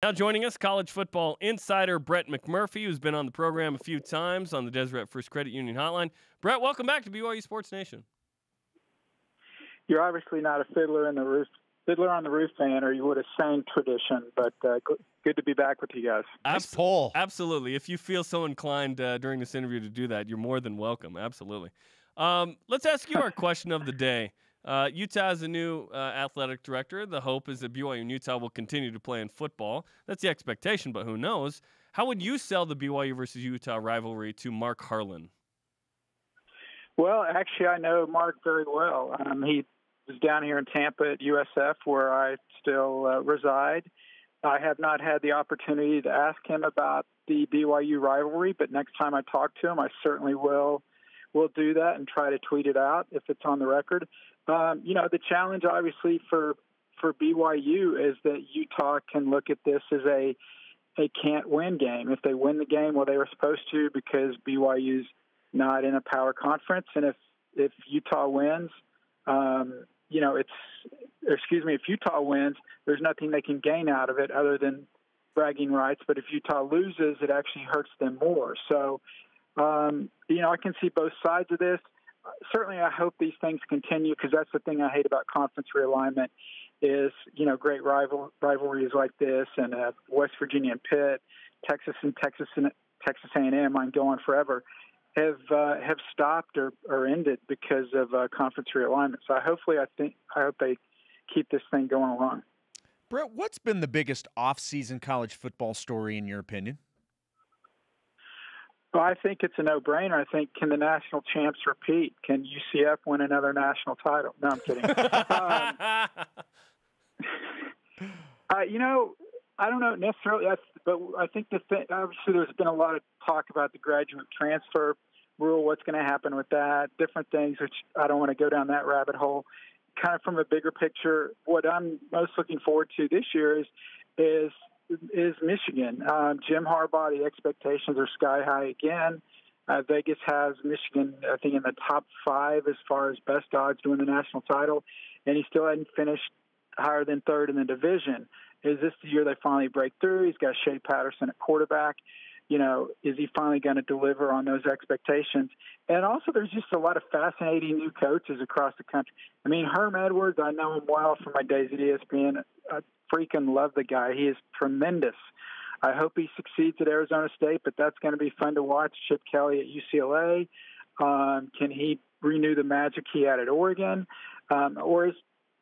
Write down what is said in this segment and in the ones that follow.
Now joining us, college football insider Brett McMurphy, who's been on the program a few times on the Deseret First Credit Union Hotline. Brett, welcome back to BYU Sports Nation. You're obviously not a fiddler in the roof, fiddler on the roof fan, or you would have sang tradition. But uh, good to be back with you guys. Abs- nice Absolutely. If you feel so inclined uh, during this interview to do that, you're more than welcome. Absolutely. Um, let's ask you our question of the day. Uh, Utah is a new uh, athletic director. The hope is that BYU and Utah will continue to play in football. That's the expectation, but who knows? How would you sell the BYU versus Utah rivalry to Mark Harlan? Well, actually, I know Mark very well. Um, he was down here in Tampa at USF, where I still uh, reside. I have not had the opportunity to ask him about the BYU rivalry, but next time I talk to him, I certainly will will do that and try to tweet it out if it's on the record. Um, you know, the challenge obviously for for BYU is that Utah can look at this as a a can't win game. If they win the game, well, they were supposed to because BYU's not in a power conference, and if if Utah wins, um, you know, it's excuse me, if Utah wins, there's nothing they can gain out of it other than bragging rights. But if Utah loses, it actually hurts them more. So, um, you know, I can see both sides of this certainly I hope these things continue because that's the thing I hate about conference realignment is you know great rival rivalries like this and uh, West Virginia and Pitt, Texas and Texas and Texas A&M. I'm going forever. Have uh, have stopped or, or ended because of uh, conference realignment. So hopefully I think I hope they keep this thing going along. Brett, what's been the biggest off-season college football story in your opinion? Well, I think it's a no-brainer. I think can the national champs repeat? Can UCF win another national title? No, I'm kidding. um, uh, you know, I don't know necessarily, but I think the thing, obviously there's been a lot of talk about the graduate transfer rule. What's going to happen with that? Different things, which I don't want to go down that rabbit hole. Kind of from a bigger picture, what I'm most looking forward to this year is is is Michigan. Um, Jim Harbaugh, the expectations are sky high again. Uh, Vegas has Michigan, I think, in the top five as far as best odds to win the national title, and he still hadn't finished higher than third in the division. Is this the year they finally break through? He's got Shea Patterson at quarterback. You know, is he finally going to deliver on those expectations? And also, there's just a lot of fascinating new coaches across the country. I mean, Herm Edwards, I know him well from my days at ESPN. I freaking love the guy. He is tremendous. I hope he succeeds at Arizona State, but that's going to be fun to watch. Chip Kelly at UCLA. Um, can he renew the magic he had at Oregon? Um, or is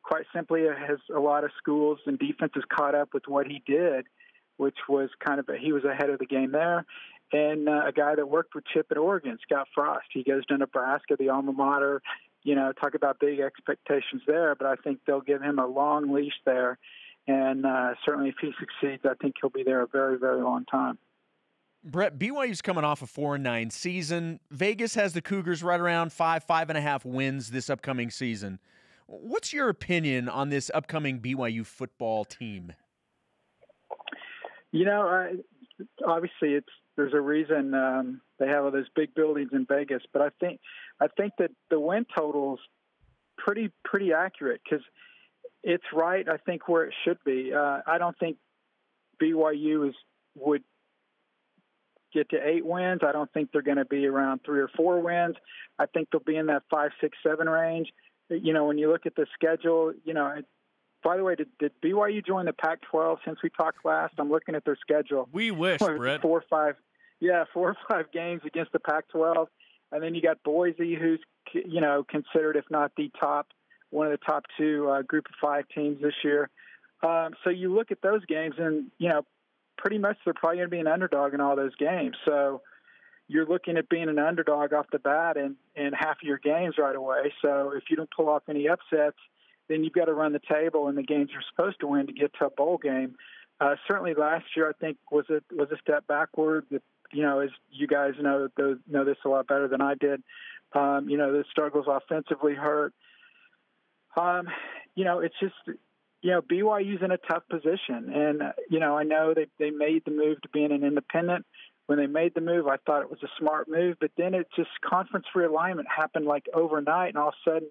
quite simply has a lot of schools and defenses caught up with what he did, which was kind of a, he was ahead of the game there. And uh, a guy that worked with Chip at Oregon, Scott Frost, he goes to Nebraska, the alma mater. You know, talk about big expectations there, but I think they'll give him a long leash there and uh, certainly, if he succeeds, I think he'll be there a very, very long time. Brett, BYU's coming off a four and nine season. Vegas has the Cougars right around five, five and a half wins this upcoming season. What's your opinion on this upcoming BYU football team? You know, I, obviously, it's there's a reason um, they have all those big buildings in Vegas, but I think I think that the win total's pretty pretty accurate because it's right. I think where it should be. Uh, I don't think BYU is would get to eight wins. I don't think they're going to be around three or four wins. I think they'll be in that five, six, seven range. You know, when you look at the schedule, you know. By the way, did, did BYU join the Pac-12 since we talked last? I'm looking at their schedule. We wish, Brett. Four or five, yeah, four or five games against the Pac-12, and then you got Boise, who's you know considered, if not the top one of the top two uh, group of five teams this year. Um, so you look at those games, and you know, pretty much they're probably going to be an underdog in all those games. So you're looking at being an underdog off the bat in, in half of your games right away. So if you don't pull off any upsets, then you've got to run the table in the games you're supposed to win to get to a bowl game. Uh, certainly last year, I think was a was a step backward. You know, as you guys know know this a lot better than I did. Um, you know, the struggles offensively hurt. Um, you know, it's just you know BYU's in a tough position, and uh, you know I know they they made the move to being an independent. When they made the move, I thought it was a smart move, but then it just conference realignment happened like overnight, and all of a sudden,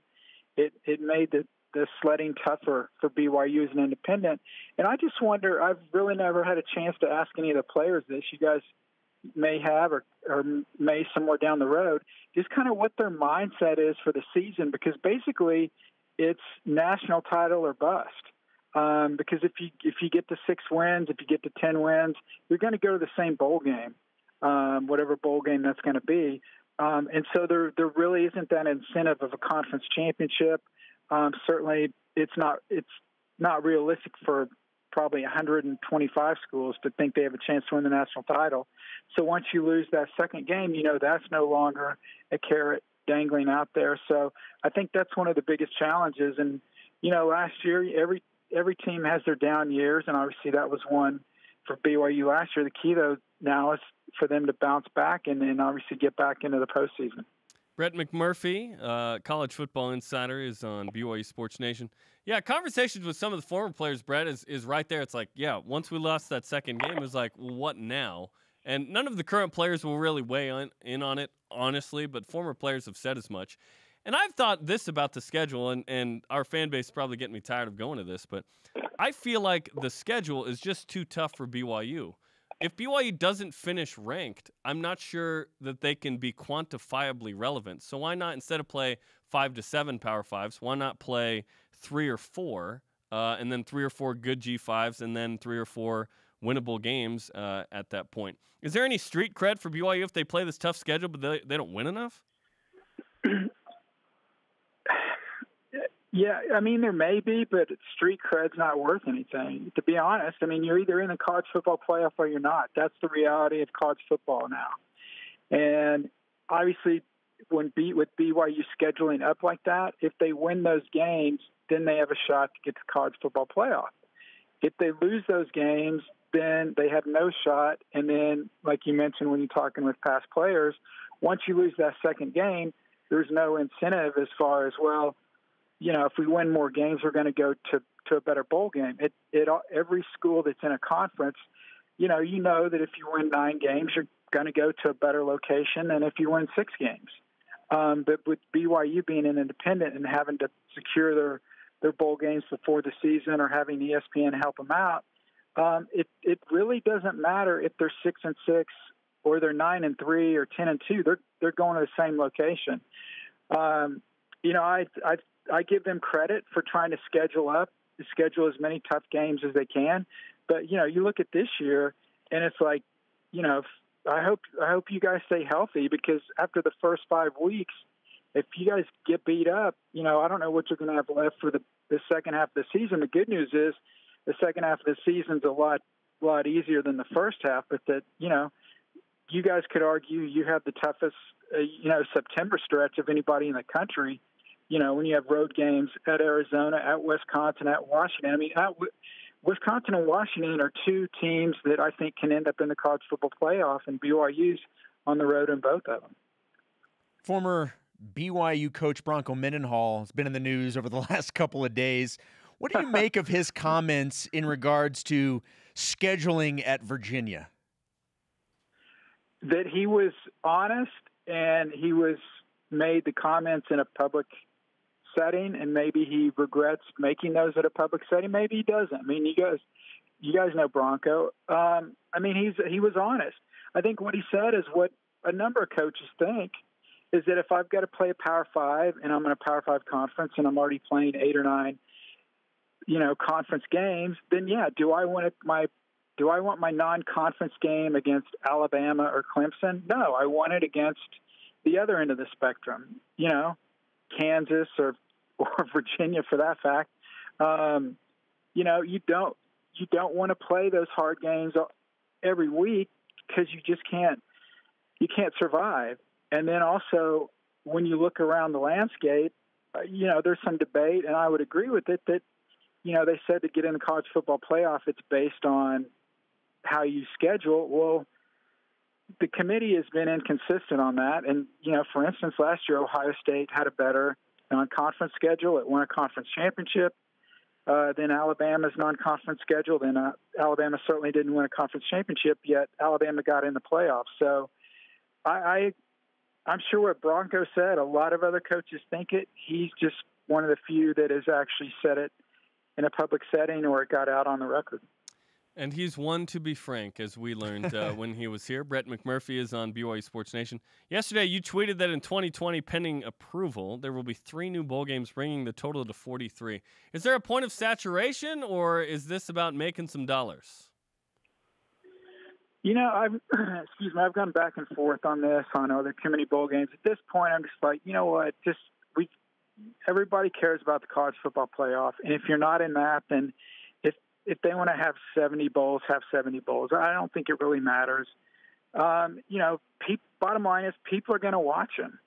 it it made the the sledding tougher for BYU as an independent. And I just wonder. I've really never had a chance to ask any of the players this. You guys may have or, or may somewhere down the road just kind of what their mindset is for the season because basically it's national title or bust um, because if you if you get to six wins if you get to ten wins you're going to go to the same bowl game um, whatever bowl game that's going to be um, and so there there really isn't that incentive of a conference championship. Um, certainly, it's not it's not realistic for probably 125 schools to think they have a chance to win the national title. So once you lose that second game, you know that's no longer a carrot dangling out there. So I think that's one of the biggest challenges. And you know, last year every every team has their down years, and obviously that was one for BYU last year. The key though now is for them to bounce back and then obviously get back into the postseason. Brett McMurphy, uh, college football insider, is on BYU Sports Nation. Yeah, conversations with some of the former players, Brett, is, is right there. It's like, yeah, once we lost that second game, it was like, well, what now? And none of the current players will really weigh on, in on it, honestly, but former players have said as much. And I've thought this about the schedule, and, and our fan base is probably getting me tired of going to this, but I feel like the schedule is just too tough for BYU if BYU doesn't finish ranked, I'm not sure that they can be quantifiably relevant. So why not instead of play five to seven Power Fives, why not play three or four, uh, and then three or four good G fives, and then three or four winnable games uh, at that point? Is there any street cred for BYU if they play this tough schedule, but they, they don't win enough? Yeah, I mean there may be, but street cred's not worth anything. To be honest, I mean you're either in the college football playoff or you're not. That's the reality of college football now. And obviously, when B with BYU scheduling up like that, if they win those games, then they have a shot to get to college football playoff. If they lose those games, then they have no shot. And then, like you mentioned when you're talking with past players, once you lose that second game, there's no incentive as far as well you know, if we win more games, we're going to go to to a better bowl game. It it every school that's in a conference, you know, you know that if you win nine games, you're going to go to a better location than if you win six games. Um, but with BYU being an independent and having to secure their their bowl games before the season or having ESPN help them out, um, it it really doesn't matter if they're six and six or they're nine and three or ten and two. They're they're going to the same location. Um, you know, I I I give them credit for trying to schedule up, schedule as many tough games as they can. But you know, you look at this year, and it's like, you know, I hope I hope you guys stay healthy because after the first five weeks, if you guys get beat up, you know, I don't know what you're going to have left for the the second half of the season. The good news is the second half of the season's a lot lot easier than the first half, but that you know, you guys could argue you have the toughest uh, you know September stretch of anybody in the country you know, when you have road games at Arizona, at Wisconsin, at Washington. I mean, at, Wisconsin and Washington are two teams that I think can end up in the college football playoff, and BYU's on the road in both of them. Former BYU coach Bronco Mendenhall has been in the news over the last couple of days. What do you make of his comments in regards to scheduling at Virginia? That he was honest and he was made the comments in a public setting, and maybe he regrets making those at a public setting. Maybe he doesn't. I mean, you guys, you guys know Bronco. Um, I mean, he's he was honest. I think what he said is what a number of coaches think is that if I've got to play a Power Five and I'm in a Power Five conference and I'm already playing eight or nine, you know, conference games, then yeah, do I want my do I want my non-conference game against Alabama or Clemson? No, I want it against the other end of the spectrum. You know, Kansas or or Virginia for that fact, um, you know, you don't you don't want to play those hard games every week because you just can't you can't survive. And then also when you look around the landscape, uh, you know, there's some debate, and I would agree with it that you know they said to get in the college football playoff, it's based on how you schedule. Well, the committee has been inconsistent on that. And, you know, for instance, last year, Ohio State had a better non-conference schedule. It won a conference championship. Uh, then Alabama's non-conference schedule. Then uh, Alabama certainly didn't win a conference championship yet. Alabama got in the playoffs. So I, I, I'm sure what Bronco said. A lot of other coaches think it. He's just one of the few that has actually said it in a public setting or it got out on the record. And he's one to be frank, as we learned uh, when he was here. Brett McMurphy is on BYU Sports Nation. Yesterday, you tweeted that in 2020, pending approval, there will be three new bowl games, bringing the total to 43. Is there a point of saturation, or is this about making some dollars? You know, I've excuse me, I've gone back and forth on this. On oh, there are too many bowl games. At this point, I'm just like, you know what? Just we, everybody cares about the college football playoff, and if you're not in that, then if they want to have 70 bowls, have 70 bowls. I don't think it really matters. Um, you know, pe- bottom line is people are going to watch them.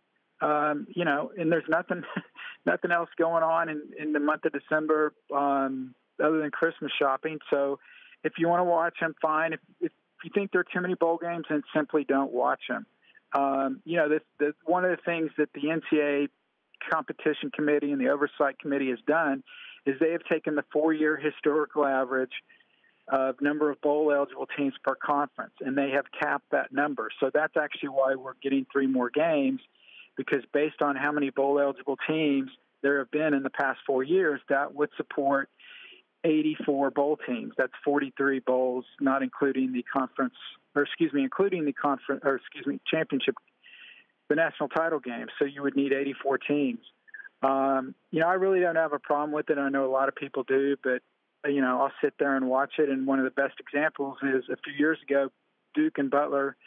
Um, you know, and there's nothing, nothing else going on in, in the month of December um, other than Christmas shopping. So, if you want to watch them, fine. If, if you think there are too many bowl games, then simply don't watch them. Um, you know, this, this one of the things that the NCAA competition committee and the oversight committee has done is they have taken the four-year historical average of number of bowl eligible teams per conference, and they have capped that number. So that's actually why we're getting three more games, because based on how many bowl eligible teams there have been in the past four years, that would support 84 bowl teams. That's 43 bowls, not including the conference, or excuse me, including the conference, or excuse me, championship, the national title game. So you would need 84 teams. Um, you know, I really don't have a problem with it. I know a lot of people do, but you know, I'll sit there and watch it. And one of the best examples is a few years ago, Duke and Butler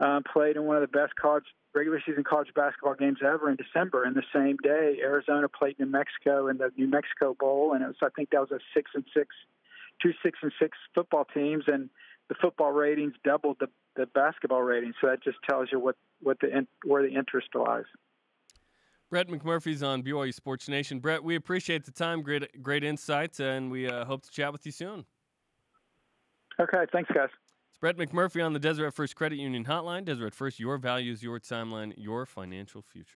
um, played in one of the best college regular season college basketball games ever in December. And the same day, Arizona played New Mexico in the New Mexico Bowl, and it was I think that was a six and six, two six and six football teams, and the football ratings doubled the the basketball ratings. So that just tells you what what the where the interest lies. Brett McMurphy's on BYU Sports Nation. Brett, we appreciate the time. Great, great insights, and we uh, hope to chat with you soon. Okay, thanks, guys. It's Brett McMurphy on the Deseret First Credit Union Hotline. Deseret First, your values, your timeline, your financial future.